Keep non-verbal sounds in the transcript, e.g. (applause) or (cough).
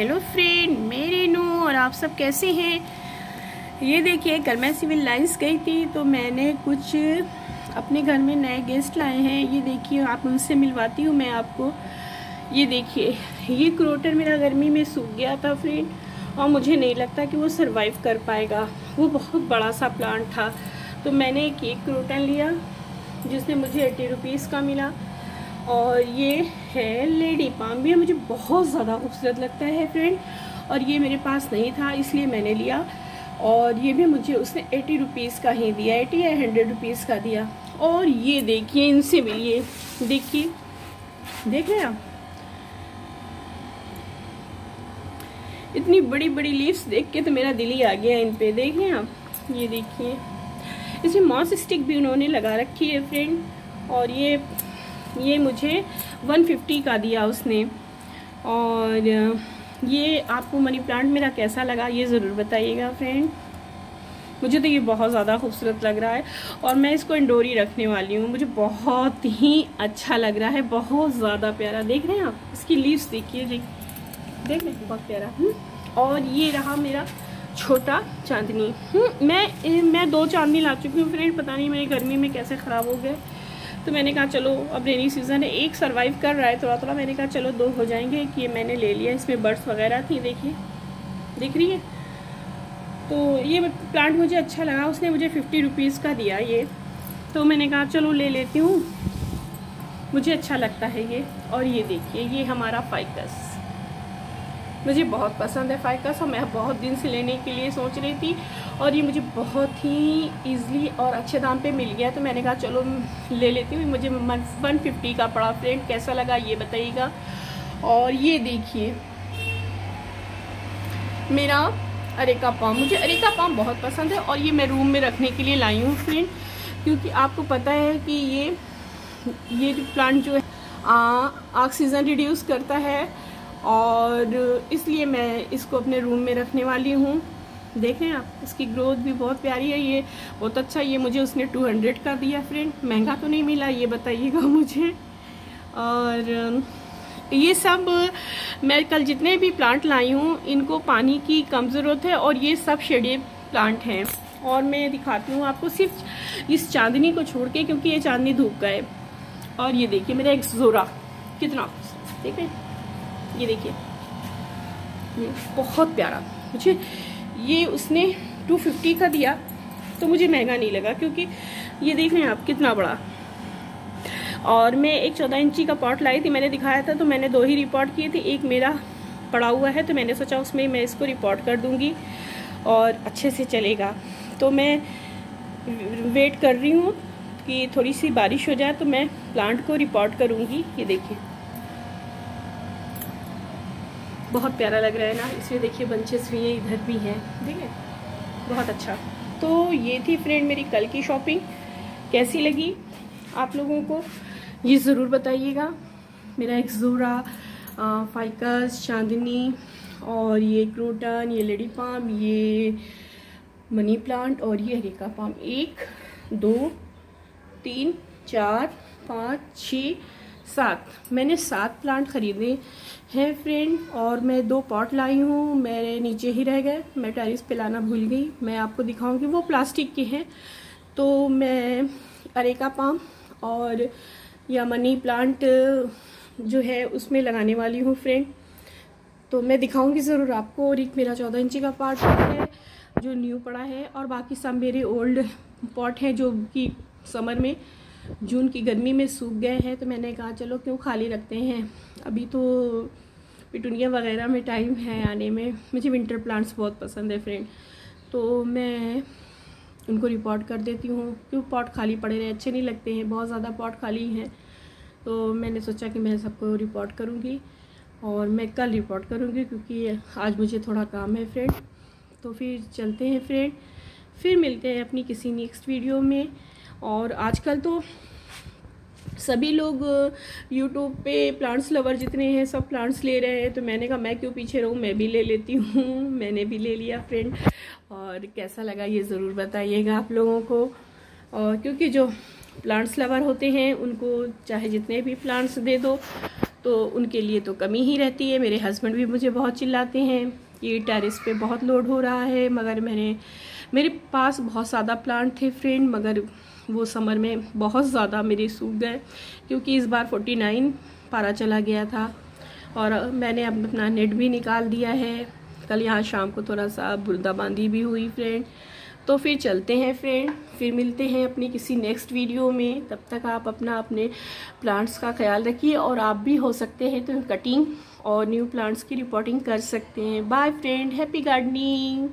Hello friend, मेरे नू और आप सब कैसे हैं? ये देखिए, कल मैं सिविल लाइन्स गई थी तो मैंने कुछ अपने घर में नए गेस्ट लाए हैं। ये देखिए, आप उनसे मिलवाती हूँ मैं आपको। ये देखिए, ये क्रोटर मेरा गर्मी में सूख गया था फ्रेंड, और मुझे नहीं लगता कि वो सरवाइव कर पाएगा। वो बहुत बड़ा सा प्लांट था। तो मैंने एक एक क्रोटन लिया, जिसने मुझे एट्टी रुपीज़ का मिला। और ये है लेडी पाम। भी मुझे बहुत ज़्यादा खूबसूरत लगता है फ्रेंड। और ये मेरे पास नहीं था, इसलिए मैंने लिया। और ये भी मुझे उसने एटी रुपीज़ का ही दिया, एटी या हंड्रेड रुपीज़ का दिया। और ये देखिए, इनसे मिलिए। देखिए। देख रहे हैं आप? इतनी बड़ी बड़ी लीव्स देख के तो मेरा दिल ही आ गया इन पे। देखें आप? ये देखिए। इसमें मॉस स्टिक भी उन्होंने लगा रखी है फ्रेंड। और ये ये मुझे 150 का दिया उसने। और ये आपको मनी प्लांट मेरा कैसा लगा ये ज़रूर बताइएगा फ्रेंड मुझे तो ये बहुत ज़्यादा खूबसूरत लग रहा है और मैं इसको इंडोरी रखने वाली हूँ। मुझे बहुत ही अच्छा लग रहा है बहुत ज़्यादा प्यारा। देख रहे हैं आप? इसकी लीव्स देखिए देख देख रहे बहुत प्यारा। हम्म, और ये रहा मेरा छोटा चांदनी। हम्म, मैं मैं दो चांदनी ला चुकी हूँ फ्रेंड पता नहीं मेरी गर्मी में कैसे ख़राब हो गए। तो मैंने कहा, चलो, अब रेनी सीज़न है, एक सर्वाइव कर रहा है थोड़ा थोड़ा मैंने कहा, चलो, दो हो जाएँगे कि ये मैंने ले लिया, इसमें बर्ड्स वगैरह थी, देखिए, दिख रही है? तो ये प्लांट मुझे अच्छा लगा, उसने मुझे फिफ्टी रुपीज़ का दिया ये। तो मैंने कहा, चलो, ले लेती हूँ। मुझे अच्छा लगता है ये, और ये देखिए, ये हमारा फाइकस मुझे बहुत पसंद है फाइकस और मैं बहुत दिन से लेने के लिए सोच रही थी और ये मुझे बहुत ही ईजिली और अच्छे दाम पे मिल गया। तो मैंने कहा, चलो, ले लेती हूँ। मुझे वन फिफ्टी का पड़ा फ्रेंड। कैसा लगा ये बताइएगा? और ये देखिए, मेरा अरेका पाम। मुझे अरेका पाम बहुत पसंद है और ये मैं रूम में रखने के लिए लाई हूँ फ्रेंड, क्योंकि आपको पता है कि ये ये प्लांट जो है ऑक्सीजन रिड्यूस करता है। और इसलिए मैं इसको अपने रूम में रखने वाली हूँ। देखें आप, इसकी ग्रोथ भी बहुत प्यारी है, ये बहुत अच्छा ये मुझे उसने 200 का दिया फ्रेंड महँगा तो नहीं मिला, ये बताइएगा (laughs) मुझे। और, ये सब मैं कल जितने भी प्लांट लाई हूँ, इनको पानी की कम ज़रूरत है और ये सब शेडे प्लांट हैं। और मैं दिखाती हूँ आपको सिर्फ़ इस चांदनी को छोड़ के, क्योंकि ये चांदनी धूप गए और ये देखिए मेरा एक जोरा कितना ठीक रहे ये देखिए। ये बहुत प्यारा। मुझे ये उसने 250 का दिया तो मुझे महँगा नहीं लगा, क्योंकि ये देख रहे हैं आप, कितना बड़ा। और मैं एक चौदह इंची का पॉट लाई थी, मैंने दिखाया था तो मैंने दो ही रिपोर्ट किए थे, एक मेरा पड़ा हुआ है तो मैंने सोचा उसमें मैं इसको रिपोर्ट कर दूँगी, और अच्छे से चलेगा। तो मैं वेट कर रही हूँ कि थोड़ी सी बारिश हो जाए तो मैं प्लांट को रिपोर्ट करूँगी। ये देखिए। बहुत प्यारा लग रहा है ना। इसमें देखिए बंचेस भी हैं इधर भी हैं, ठीक है? बहुत अच्छा। तो ये थी फ्रेंड मेरी कल की शॉपिंग कैसी लगी आप लोगों को? ये ज़रूर बताइएगा। मेरा एक जोरा फाइकस चांदनी और ये क्रोटन ये लेडी पाम ये मनी प्लांट और ये हरिका पाम एक, दो, तीन, चार, पाँच, छ सात। मैंने सात प्लांट ख़रीदे हैं फ्रेंड और मैं दो पॉट लाई हूँ। मेरे नीचे ही रह गए। मैं टेरिस पे लाना भूल गई। मैं आपको दिखाऊँगी, वो प्लास्टिक के हैं। तो मैं अरेका पाम और या मनी प्लांट जो है, उसमें लगाने वाली हूँ फ्रेंड तो मैं दिखाऊँगी ज़रूर आपको। और एक मेरा चौदह इंची का पार्ट है, जो न्यू पड़ा है। और बाकी सब मेरे ओल्ड पॉट हैं, जो कि समर में जून की गर्मी में सूख गए हैं तो मैंने कहा, चलो क्यों खाली रखते हैं? अभी तो पिटूनिया वगैरह में टाइम है आने में। मुझे विंटर प्लांट्स बहुत पसंद है फ्रेंड तो मैं उनको रिपोर्ट कर देती हूँ, क्यों पॉट खाली पड़े रहे? अच्छे नहीं लगते हैं, बहुत ज़्यादा पॉट खाली हैं। तो मैंने सोचा कि मैं सबको रिपोर्ट करूँगी और मैं कल रिपोर्ट करूँगी क्योंकि आज मुझे थोड़ा काम है फ्रेंड तो फिर चलते हैं फ्रेंड फिर मिलते हैं अपनी किसी नेक्स्ट वीडियो में। और आजकल तो सभी लोग यूट्यूब पे प्लांट्स लवर जितने हैं, सब प्लांट्स ले रहे हैं। तो मैंने कहा, मैं क्यों पीछे रहूँ? मैं भी ले लेती हूँ। (laughs) मैंने भी ले लिया फ्रेंड और कैसा लगा ये ज़रूर बताइएगा आप लोगों को। और क्योंकि जो प्लांट्स लवर होते हैं, उनको चाहे जितने भी प्लांट्स दे दो तो उनके लिए तो कमी ही रहती है। मेरे हस्बैंड भी मुझे बहुत चिल्लाते हैं कि टेरिस पे बहुत लोड हो रहा है, मगर मैंने मेरे पास बहुत ज़्यादा प्लांट थे फ्रेंड मगर वो समर में बहुत ज़्यादा मेरे सूख गए, क्योंकि इस बार 49 पारा चला गया था और मैंने अब अपना नेट भी निकाल दिया है। कल यहाँ शाम को थोड़ा सा बुरदाबांदी भी हुई फ्रेंड तो फिर चलते हैं फ्रेंड फिर मिलते हैं अपनी किसी नेक्स्ट वीडियो में। तब तक आप अपना अपने प्लांट्स का ख्याल रखिए और आप भी हो सकते हैं तो कटिंग और न्यू प्लांट्स की रिपोर्टिंग कर सकते हैं। Bye friend happy gardening